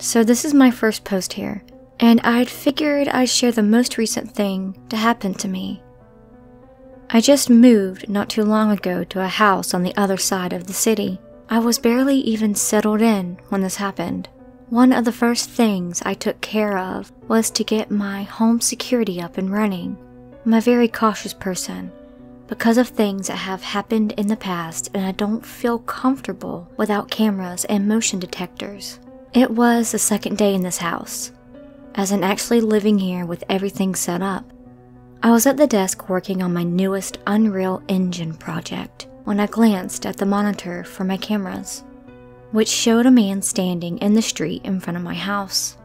So, this is my first post here, and I'd figured I'd share the most recent thing to happen to me. I just moved not too long ago to a house on the other side of the city. I was barely even settled in when this happened. One of the first things I took care of was to get my home security up and running. I'm a very cautious person because of things that have happened in the past, and I don't feel comfortable without cameras and motion detectors. It was the second day in this house, as in actually living here with everything set up. I was at the desk working on my newest Unreal Engine project when I glanced at the monitor for my cameras which showed a man standing in the street in front of my house.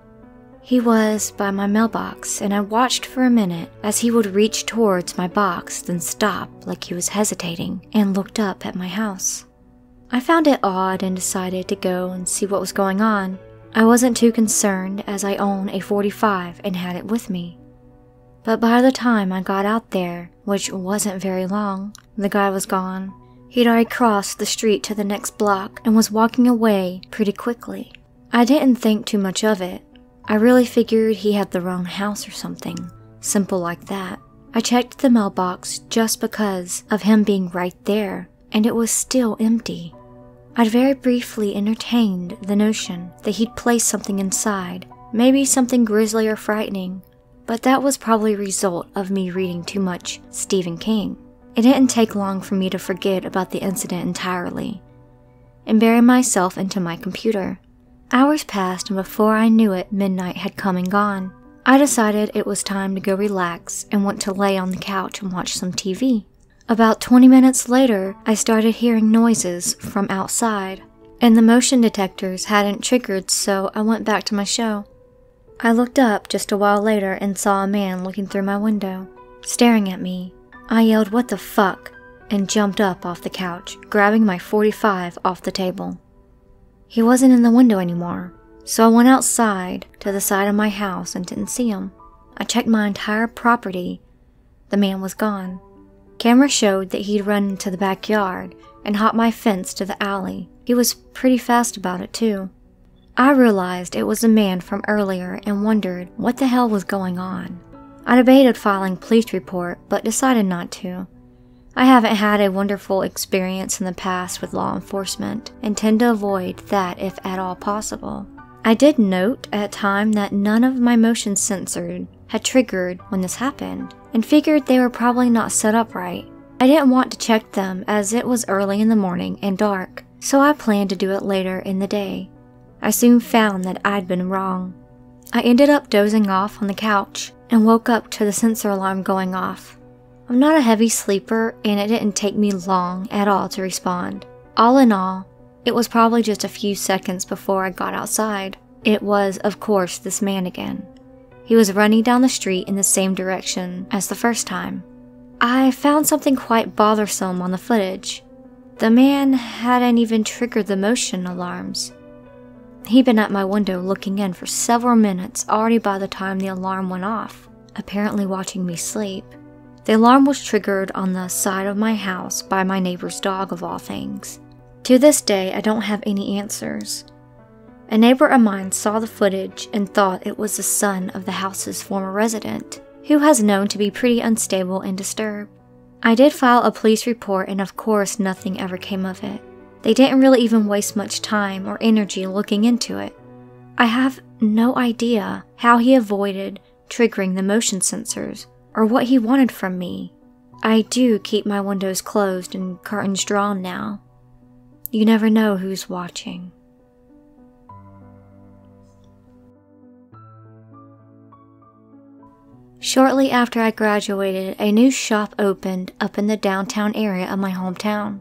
He was by my mailbox, and I watched for a minute as he would reach towards my box, then stop like he was hesitating and looked up at my house. I found it odd and decided to go and see what was going on. I wasn't too concerned as I own a 45 and had it with me. But by the time I got out there, which wasn't very long, the guy was gone He'd already crossed the street to the next block and was walking away pretty quickly. I didn't think too much of it. I really figured he had the wrong house or something. Simple like that. I checked the mailbox just because of him being right there, and it was still empty. I'd very briefly entertained the notion that he'd placed something inside, maybe something grisly or frightening, but that was probably a result of me reading too much Stephen King. It didn't take long for me to forget about the incident entirely and bury myself into my computer. Hours passed, and before I knew it, midnight had come and gone. I decided it was time to go relax and went to lay on the couch and watch some TV. About 20 minutes later, I started hearing noises from outside, and the motion detectors hadn't triggered, so I went back to my show. I looked up just a while later and saw a man looking through my window, staring at me I yelled, What the fuck? and jumped up off the couch, grabbing my 45 off the table. He wasn't in the window anymore, so I went outside to the side of my house and didn't see him. I checked my entire property. The man was gone. Camera showed that he'd run into the backyard and hopped my fence to the alley. He was pretty fast about it, too. I realized it was the man from earlier and wondered what the hell was going on. I debated filing police report, but decided not to. I haven't had a wonderful experience in the past with law enforcement and tend to avoid that if at all possible. I did note at time that none of my motion sensors had triggered when this happened and figured they were probably not set up right. I didn't want to check them as it was early in the morning and dark, so I planned to do it later in the day. I soon found that I'd been wrong. I ended up dozing off on the couch and woke up to the sensor alarm going off. I'm not a heavy sleeper, and it didn't take me long at all to respond. All in all, it was probably just a few seconds before I got outside. It was, of course, this man again. He was running down the street in the same direction as the first time. I found something quite bothersome on the footage. The man hadn't even triggered the motion alarms. He'd been at my window looking in for several minutes already by the time the alarm went off, apparently watching me sleep. The alarm was triggered on the side of my house by my neighbor's dog, of all things. To this day, I don't have any answers. A neighbor of mine saw the footage and thought it was the son of the house's former resident, who has known to be pretty unstable and disturbed. I did file a police report, and of course, nothing ever came of it. They didn't really even waste much time or energy looking into it. I have no idea how he avoided triggering the motion sensors or what he wanted from me. I do keep my windows closed and curtains drawn now. You never know who's watching. Shortly after I graduated, a new shop opened up in the downtown area of my hometown.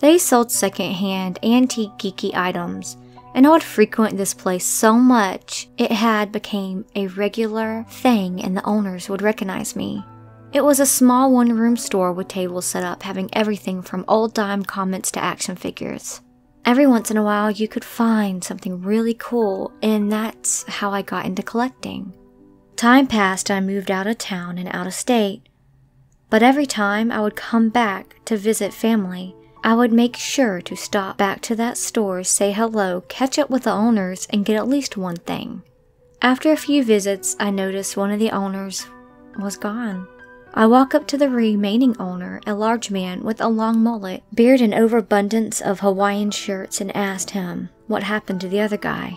They sold secondhand antique geeky items, and I would frequent this place so much it had became a regular thing and the owners would recognize me. It was a small one-room store with tables set up having everything from old dime comics to action figures. Every once in a while you could find something really cool and that's how I got into collecting. Time passed and I moved out of town and out of state. But every time I would come back to visit family, I would make sure to stop back to that store, say hello, catch up with the owners, and get at least one thing. After a few visits, I noticed one of the owners was gone. I walk up to the remaining owner, a large man with a long mullet, beard, and overabundance of Hawaiian shirts, and asked him what happened to the other guy.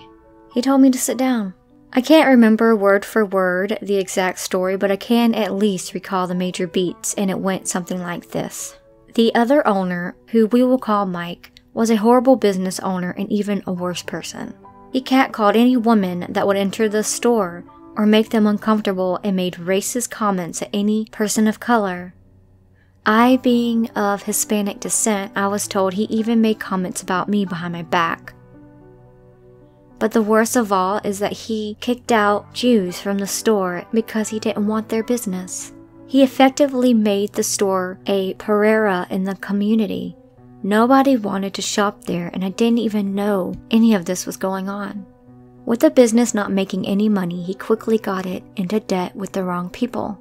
He told me to sit down. I can't remember word for word the exact story, but I can at least recall the major beats, and it went something like this. The other owner, who we will call Mike, was a horrible business owner and even a worse person. He catcalled any woman that would enter the store or make them uncomfortable and made racist comments at any person of color. I, being of Hispanic descent, I was told he even made comments about me behind my back. But the worst of all is that he kicked out Jews from the store because he didn't want their business. He effectively made the store a pariah in the community. Nobody wanted to shop there, and I didn't even know any of this was going on. With the business not making any money, he quickly got it into debt with the wrong people.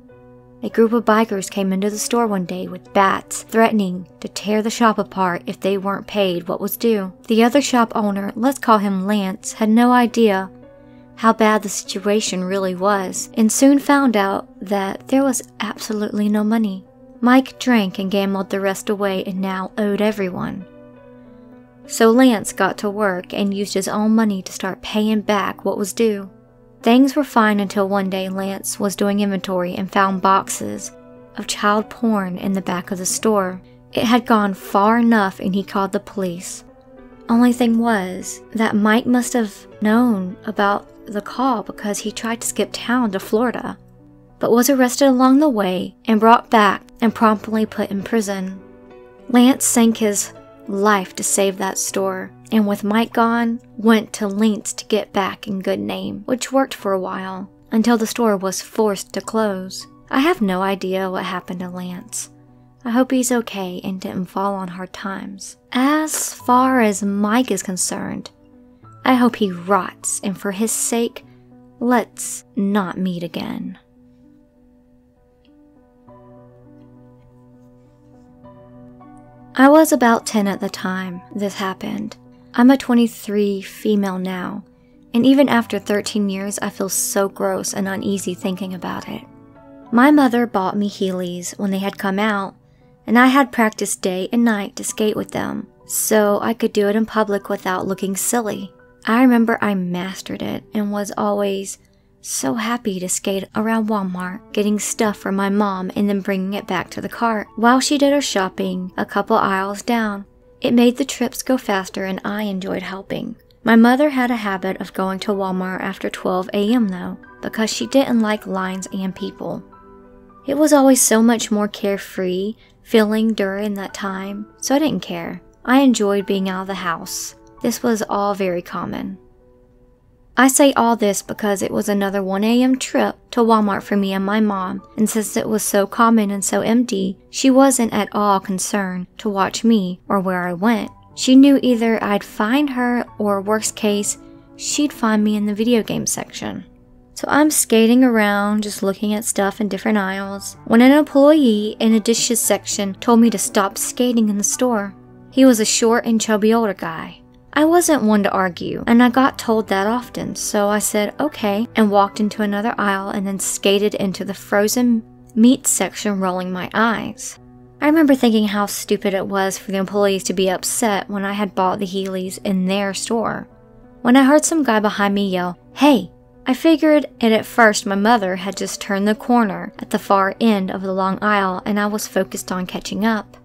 A group of bikers came into the store one day with bats, threatening to tear the shop apart if they weren't paid what was due. The other shop owner, let's call him Lance, had no idea how bad the situation really was and soon found out that there was absolutely no money. Mike drank and gambled the rest away and now owed everyone. So Lance got to work and used his own money to start paying back what was due. Things were fine until one day Lance was doing inventory and found boxes of child porn in the back of the store. It had gone far enough and he called the police. Only thing was that Mike must have known about the call because he tried to skip town to Florida, but was arrested along the way and brought back and promptly put in prison. Lance sank his life to save that store, and with Mike gone, went to lengths to get back in good name, which worked for a while, until the store was forced to close. I have no idea what happened to Lance. I hope he's okay and didn't fall on hard times. As far as Mike is concerned, I hope he rots, and for his sake, let's not meet again. I was about 10 at the time this happened. I'm a 23 female now, and even after 13 years, I feel so gross and uneasy thinking about it. My mother bought me Heelys when they had come out, and I had practiced day and night to skate with them, so I could do it in public without looking silly. I remember I mastered it and was always so happy to skate around Walmart, getting stuff for my mom and then bringing it back to the cart while she did her shopping a couple aisles down. It made the trips go faster and I enjoyed helping. My mother had a habit of going to Walmart after 12 a.m. though, because she didn't like lines and people. It was always so much more carefree feeling during that time, so I didn't care. I enjoyed being out of the house. This was all very common. I say all this because it was another 1 a.m. trip to Walmart for me and my mom, and since it was so common and so empty, she wasn't at all concerned to watch me or where I went. She knew either I'd find her or, worst case, she'd find me in the video game section. So I'm skating around, just looking at stuff in different aisles, when an employee in the dishes section told me to stop skating in the store. He was a short and chubby older guy. I wasn't one to argue, and I got told that often, so I said okay and walked into another aisle and then skated into the frozen meat section, rolling my eyes. I remember thinking how stupid it was for the employees to be upset when I had bought the Heelys in their store. When I heard some guy behind me yell, Hey! I figured it at first my mother had just turned the corner at the far end of the long aisle and I was focused on catching up.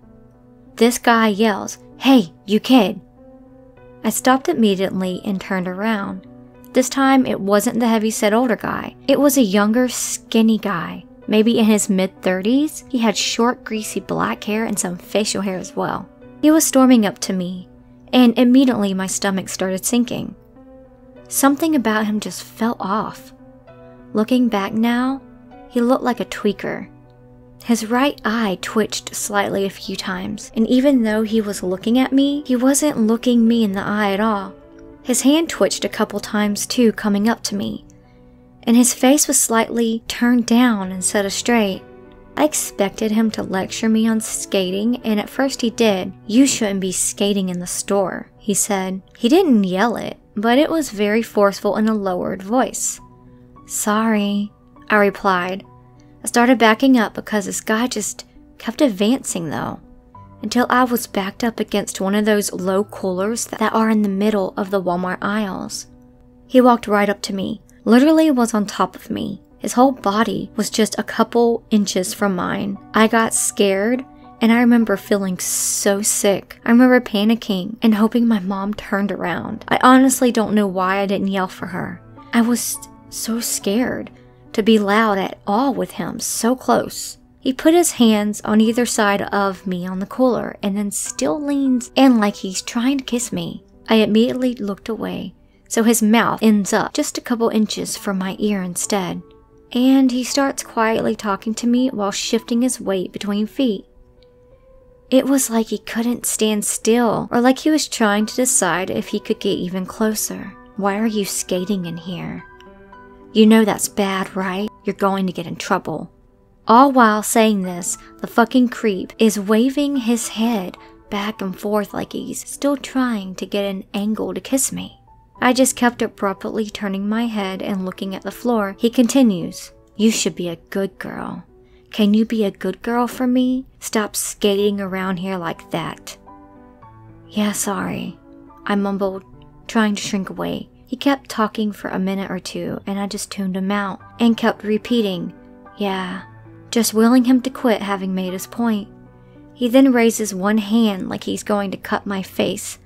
This guy yells, Hey, you kid! I stopped immediately and turned around. This time, it wasn't the heavy-set older guy. It was a younger, skinny guy, maybe in his mid-30s. He had short, greasy black hair and some facial hair as well. He was storming up to me, and immediately my stomach started sinking. Something about him just felt off. Looking back now, he looked like a tweaker. His right eye twitched slightly a few times, and even though he was looking at me, he wasn't looking me in the eye at all. His hand twitched a couple times too, coming up to me, and his face was slightly turned down instead of straight. I expected him to lecture me on skating, and at first he did. You shouldn't be skating in the store, he said. He didn't yell it, but it was very forceful in a lowered voice. Sorry, I replied. I started backing up because this guy just kept advancing though, until I was backed up against one of those low coolers that are in the middle of the Walmart aisles. He walked right up to me, literally was on top of me. His whole body was just a couple inches from mine. I got scared and I remember feeling so sick. I remember panicking and hoping my mom turned around. I honestly don't know why I didn't yell for her. I was so scared to be loud at all with him so close. He put his hands on either side of me on the cooler and then still leans in like he's trying to kiss me. I immediately looked away, so his mouth ends up just a couple inches from my ear instead. And he starts quietly talking to me while shifting his weight between feet. It was like he couldn't stand still, or like he was trying to decide if he could get even closer. Why are you skating in here? You know that's bad, right? You're going to get in trouble. All while saying this, the fucking creep is waving his head back and forth like he's still trying to get an angle to kiss me. I just kept abruptly turning my head and looking at the floor. He continues, You should be a good girl. Can you be a good girl for me? Stop skating around here like that. Yeah, sorry. I mumbled, trying to shrink away. He kept talking for a minute or two, and I just tuned him out and kept repeating, Yeah, just willing him to quit having made his point. He then raises one hand like he's going to cut my face,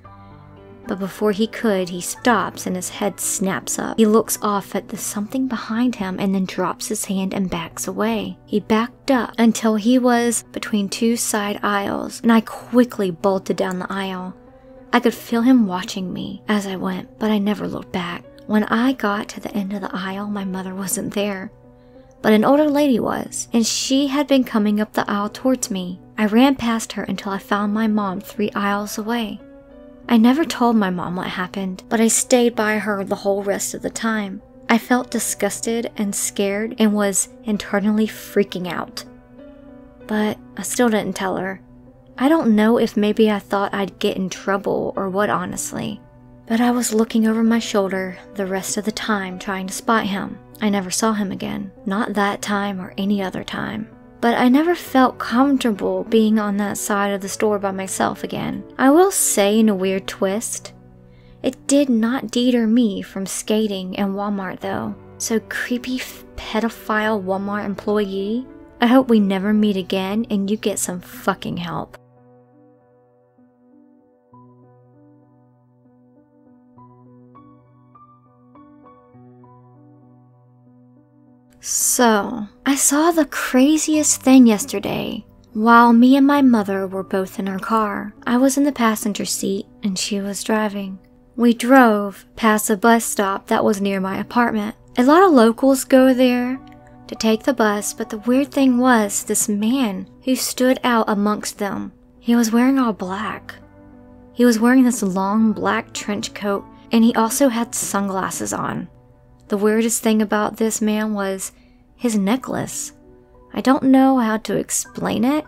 but before he could, he stops and his head snaps up. He looks off at the something behind him and then drops his hand and backs away. He backed up until he was between two side aisles, and I quickly bolted down the aisle. I could feel him watching me as I went, but I never looked back. When I got to the end of the aisle, my mother wasn't there, but an older lady was, and she had been coming up the aisle towards me. I ran past her until I found my mom three aisles away. I never told my mom what happened, but I stayed by her the whole rest of the time. I felt disgusted and scared and was internally freaking out. But I still didn't tell her. I don't know if maybe I thought I'd get in trouble or what, honestly. But I was looking over my shoulder the rest of the time trying to spot him. I never saw him again, not that time or any other time but I never felt comfortable being on that side of the store by myself again. I will say, in a weird twist, it did not deter me from skating in Walmart though. So, creepy pedophile Walmart employee, I hope we never meet again and you get some fucking help. So, I saw the craziest thing yesterday. While me and my mother were both in our car, I was in the passenger seat and she was driving. We drove past a bus stop that was near my apartment. A lot of locals go there to take the bus, but the weird thing was this man who stood out amongst them. He was wearing all black. He was wearing this long black trench coat and he also had sunglasses on. The weirdest thing about this man was his necklace. I don't know how to explain it,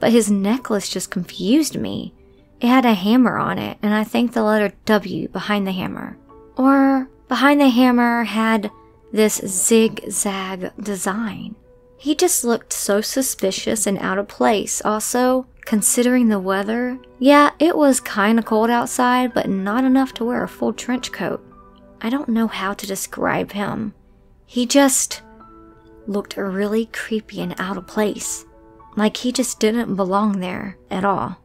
but his necklace just confused me. It had a hammer on it, and I think the letter W behind the hammer. Or behind the hammer had this zigzag design. He just looked so suspicious and out of place. Also, considering the weather, yeah, it was kinda cold outside, but not enough to wear a full trench coat. I don't know how to describe him. He just looked really creepy and out of place. Like he just didn't belong there at all.